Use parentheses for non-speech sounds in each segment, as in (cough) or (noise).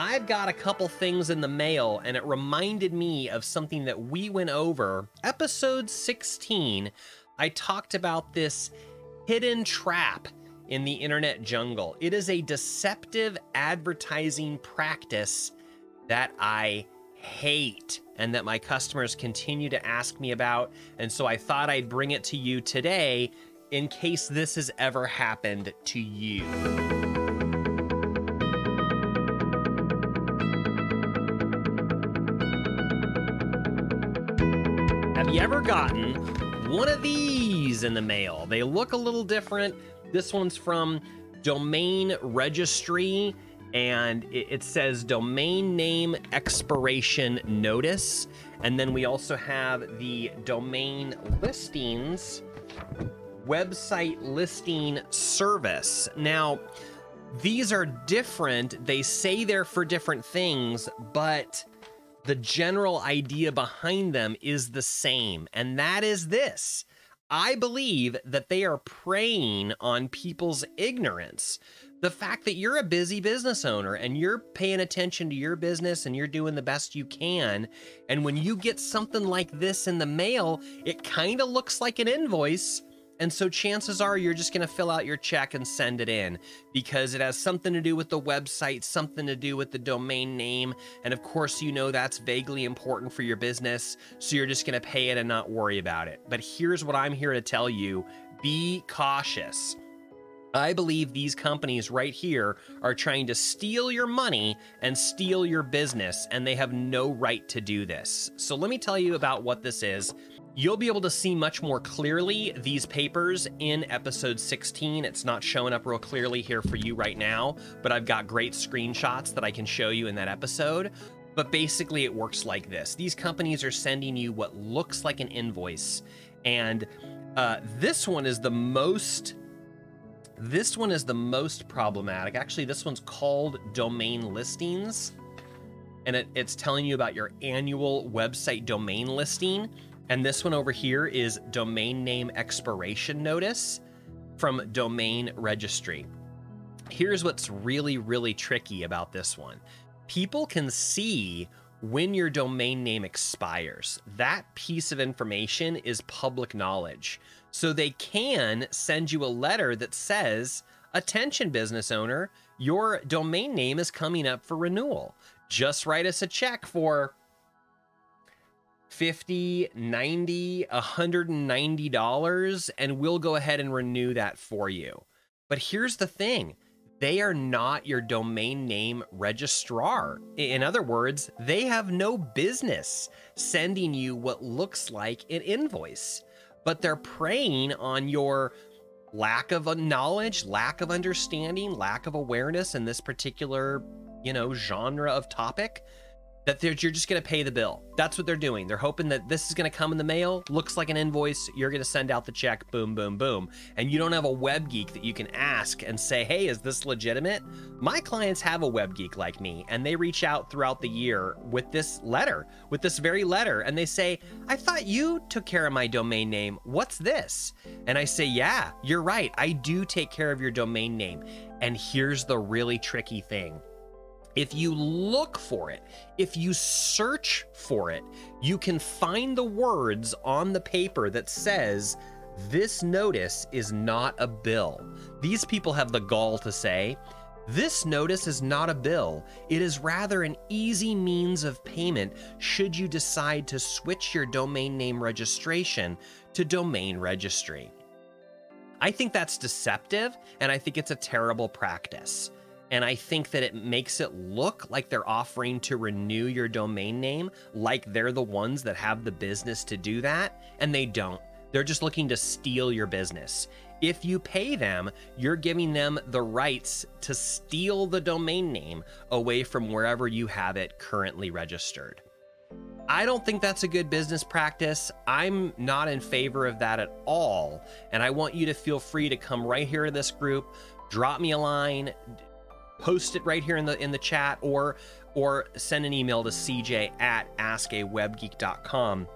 I've got a couple things in the mail, and it reminded me of something that we went over. Episode 16, I talked about this hidden trap in the internet jungle. It is a deceptive advertising practice that I hate and that my customers continue to ask me about. And so I thought I'd bring it to you today in case this has ever happened to you. Ever gotten one of these in the mail? They look a little different. This one's from Domain Registry and it, says domain name expiration notice. And then we also have the domain listings website listing service. Now, these are different. They say they're for different things, but the general idea behind them is the same. And that is this I believe that they are preying on people's ignorance. The fact that you're a busy business owner and you're paying attention to your business and you're doing the best you can. And when you get something like this in the mail, it kind of looks like an invoice. And so chances are you're just going to fill out your check and send it in because it has something to do with the website, something to do with the domain name. And of course, you know that's vaguely important for your business. So you're just going to pay it and not worry about it. But here's what I'm here to tell you be cautious. I believe these companies right here are trying to steal your money and steal your business, and they have no right to do this. So, let me tell you about what this is. You'll be able to see much more clearly these papers in episode 16. It's not showing up real clearly here for you right now, but I've got great screenshots that I can show you in that episode. But basically, it works like this these companies are sending you what looks like an invoice, and uh, this one is the most. This one is the most problematic. Actually, this one's called domain listings, and it, it's telling you about your annual website domain listing and this one over here is domain name expiration notice from domain registry. Here's what's really, really tricky about this one people can see when your domain name expires. That piece of information is public knowledge. So they can send you a letter that says, Attention, business owner, your domain name is coming up for renewal. Just write us a check for 50 90 190 dollars and we'll go ahead and renew that for you. But here's the thing. They are not your domain name registrar. In other words they have no business sending you what looks like an invoice but they're preying on your lack of knowledge lack of understanding lack of awareness in this particular you know genre of topic that you're just going to pay the bill. That's what they're doing. They're hoping that this is going to come in the mail, looks like an invoice, you're going to send out the check, boom, boom, boom. And you don't have a web geek that you can ask and say, hey, is this legitimate? My clients have a web geek like me, and they reach out throughout the year with this letter, with this very letter, and they say, I thought you took care of my domain name. What's this? And I say, yeah, you're right. I do take care of your domain name. And here's the really tricky thing if you look for it, if you search for it, you can find the words on the paper that says, This notice is not a bill. These people have the gall to say, This notice is not a bill. It is rather an easy means of payment should you decide to switch your domain name registration to domain registry. I think that's deceptive, and I think it's a terrible practice. And I think that it makes it look like they're offering to renew your domain name, like they're the ones that have the business to do that, and they don't. They're just looking to steal your business. If you pay them, you're giving them the rights to steal the domain name away from wherever you have it currently registered. I don't think that's a good business practice. I'm not in favor of that at all. And I want you to feel free to come right here to this group, drop me a line, post it right here in the in the chat or or send an email to cj at askawebgeek.com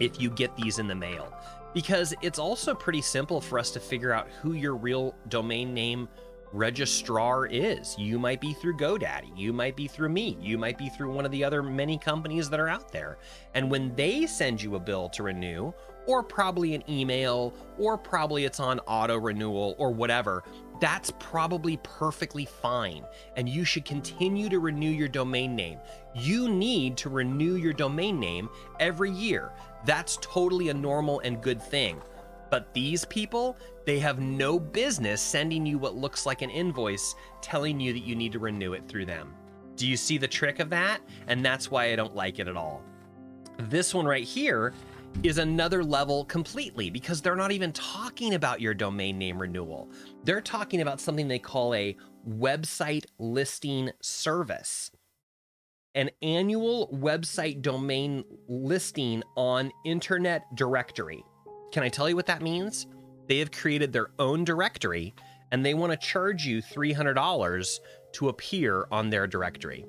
if you get these in the mail because it's also pretty simple for us to figure out who your real domain name registrar is. You might be through GoDaddy, you might be through me, you might be through one of the other many companies that are out there. And when they send you a bill to renew, or probably an email, or probably it's on auto renewal or whatever, that's probably perfectly fine. And you should continue to renew your domain name. You need to renew your domain name every year. That's totally a normal and good thing. But these people, they have no business sending you what looks like an invoice telling you that you need to renew it through them. Do you see the trick of that? And that's why I don't like it at all. This one right here is another level completely because they're not even talking about your domain name renewal. They're talking about something they call a website listing service. An annual website domain listing on Internet Directory. Can I tell you what that means? They have created their own directory and they want to charge you $300 to appear on their directory.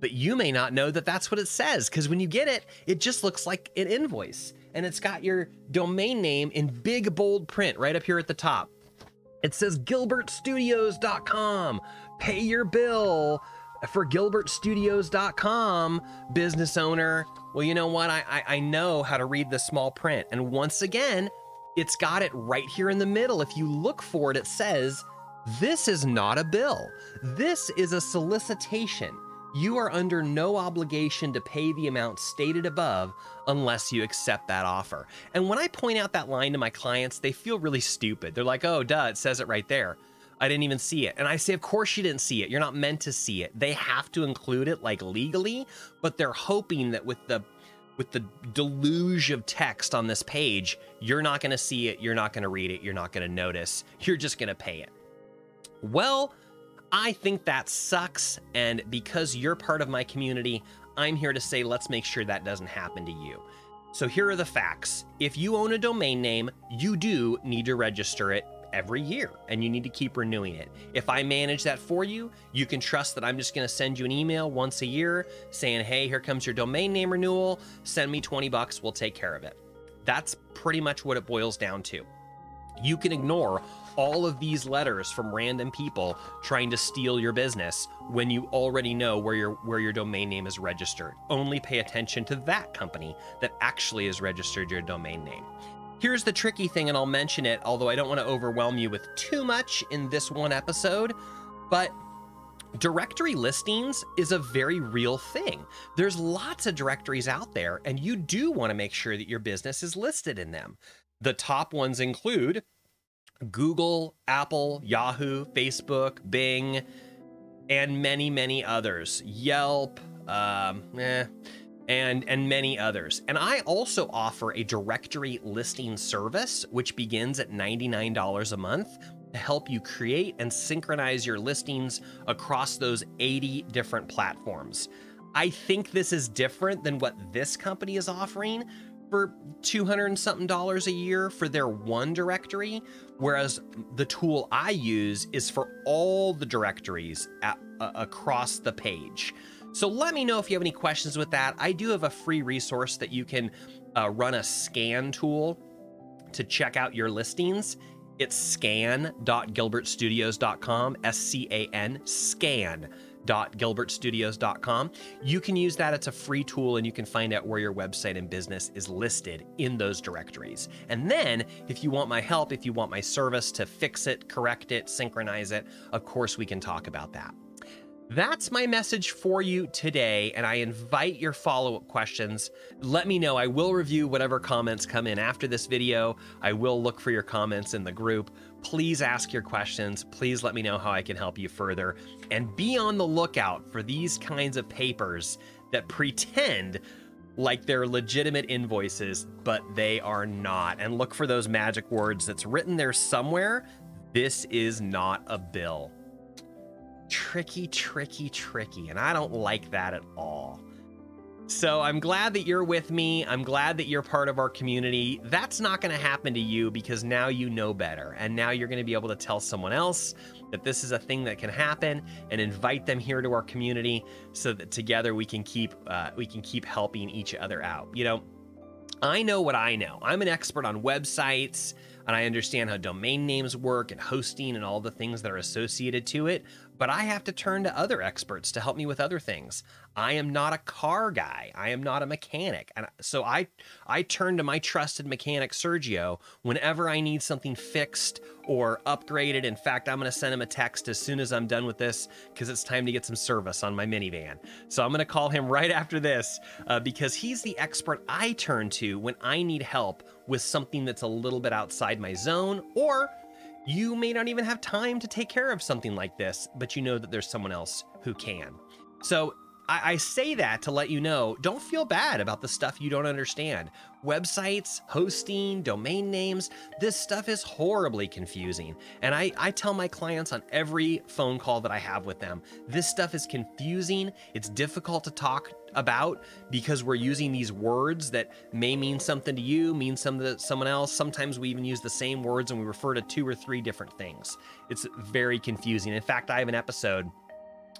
But you may not know that that's what it says because when you get it, it just looks like an invoice and it's got your domain name in big bold print right up here at the top. It says gilbertstudios.com. Pay your bill for gilbertstudios.com, business owner. Well, you know what? I, I, I know how to read the small print. And once again, it's got it right here in the middle. If you look for it, it says, This is not a bill. This is a solicitation. You are under no obligation to pay the amount stated above unless you accept that offer. And when I point out that line to my clients, they feel really stupid. They're like, oh, duh, it says it right there. I didn't even see it. And I say, of course you didn't see it. You're not meant to see it. They have to include it like legally, but they're hoping that with the with the deluge of text on this page, you're not going to see it, you're not going to read it, you're not going to notice. You're just going to pay it. Well, I think that sucks and because you're part of my community, I'm here to say let's make sure that doesn't happen to you. So here are the facts. If you own a domain name, you do need to register it every year and you need to keep renewing it. If I manage that for you, you can trust that I'm just going to send you an email once a year saying, "Hey, here comes your domain name renewal. Send me 20 bucks, we'll take care of it." That's pretty much what it boils down to. You can ignore all of these letters from random people trying to steal your business when you already know where your where your domain name is registered. Only pay attention to that company that actually has registered your domain name. Here's the tricky thing, and I'll mention it, although I don't want to overwhelm you with too much in this one episode, but directory listings is a very real thing. There's lots of directories out there, and you do want to make sure that your business is listed in them. The top ones include Google, Apple, Yahoo, Facebook, Bing, and many, many others. Yelp, um, eh, and and many others. And I also offer a directory listing service which begins at $99 a month to help you create and synchronize your listings across those 80 different platforms. I think this is different than what this company is offering for 200 and something dollars a year for their one directory, whereas the tool I use is for all the directories at, uh, across the page. So let me know if you have any questions with that. I do have a free resource that you can uh, run a scan tool to check out your listings. It's scan.gilbertstudios.com, S C A N, S C A N, scan.gilbertstudios.com. You can use that. It's a free tool and you can find out where your website and business is listed in those directories. And then, if you want my help, if you want my service to fix it, correct it, synchronize it, of course, we can talk about that. That's my message for you today, and I invite your follow up questions. Let me know. I will review whatever comments come in after this video. I will look for your comments in the group. Please ask your questions. Please let me know how I can help you further. And be on the lookout for these kinds of papers that pretend like they're legitimate invoices, but they are not. And look for those magic words that's written there somewhere. This is not a bill tricky, tricky, tricky. And I don't like that at all. So I'm glad that you're with me. I'm glad that you're part of our community. That's not going to happen to you because now you know better. And now you're going to be able to tell someone else that this is a thing that can happen and invite them here to our community so that together we can keep uh, we can keep helping each other out. You know, I know what I know. I'm an expert on websites and I understand how domain names work and hosting and all the things that are associated to it, but I have to turn to other experts to help me with other things. I am not a car guy. I am not a mechanic. And so I I turn to my trusted mechanic Sergio whenever I need something fixed or upgraded. In fact, I'm going to send him a text as soon as I'm done with this because it's time to get some service on my minivan. So I'm going to call him (laughs) right after this uh, because he's the expert I turn to when I need help with something that's a little bit outside my zone or you may not even have time to take care of something like this, but you know that there's someone else who can. So I, I, say that to let you know don't feel bad about the stuff you don't understand. Websites, hosting, domain names, this stuff is horribly confusing. And I, I tell my clients on every phone call that I have with them this stuff is confusing, it's difficult to talk about because we're using these words that may mean something to you, mean something to someone else. Sometimes we even use the same words and we refer to two or three different things. It's very confusing. In fact, I have an episode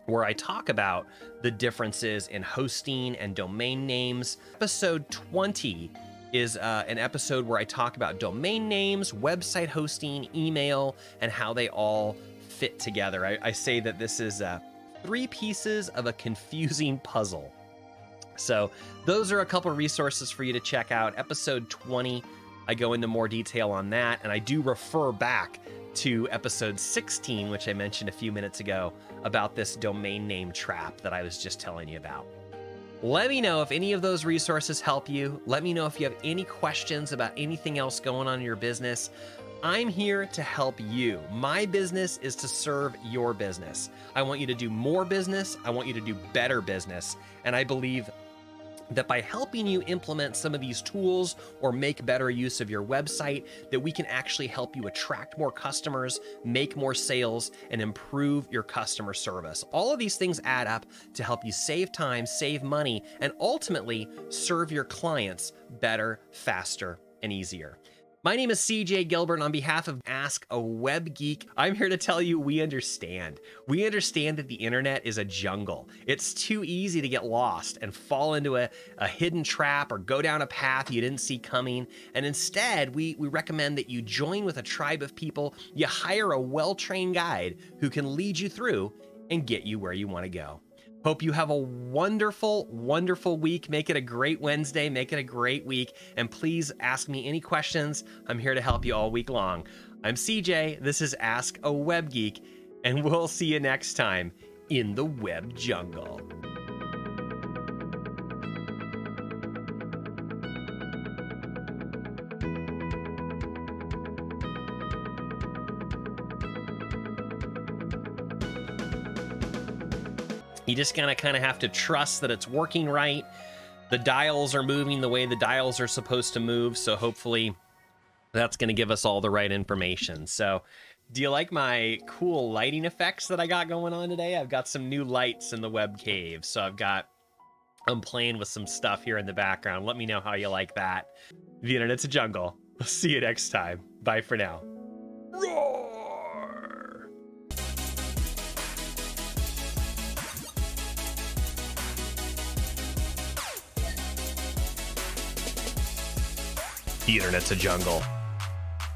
where I talk about the differences in hosting and domain names. Episode 20 is uh, an episode where I talk about domain names, website hosting, email, and how they all fit together. I, I say that this is uh, three pieces of a confusing puzzle. So, those are a couple resources for you to check out. Episode 20, I go into more detail on that, and I do refer back to episode 16, which I mentioned a few minutes ago, about this domain name trap that I was just telling you about. Let me know if any of those resources help you. Let me know if you have any questions about anything else going on in your business. I'm here to help you. My business is to serve your business. I want you to do more business. I want you to do better business. And I believe that by helping you implement some of these tools or make better use of your website that we can actually help you attract more customers make more sales and improve your customer service. All of these things add up to help you save time save money and ultimately serve your clients better faster and easier my name is CJ Gilbert, and on behalf of Ask a Web Geek, I'm here to tell you we understand. We understand that the internet is a jungle. It's too easy to get lost and fall into a, a hidden trap or go down a path you didn't see coming. And instead, we, we recommend that you join with a tribe of people, you hire a well trained guide who can lead you through and get you where you want to go. Hope you have a wonderful, wonderful week. Make it a great Wednesday. Make it a great week. And please ask me any questions. I'm here to help you all week long. I'm CJ. This is Ask a Web Geek. And we'll see you next time in the web jungle. You just kind of kind of have to trust that it's working right. The dials are moving the way the dials are supposed to move, so hopefully that's going to give us all the right information. So, do you like my cool lighting effects that I got going on today? I've got some new lights in the web cave. So, I've got I'm playing with some stuff here in the background. Let me know how you like that. The internet's a jungle. We'll (laughs) see you next time. Bye for now. The internet's a jungle.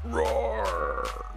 Roar!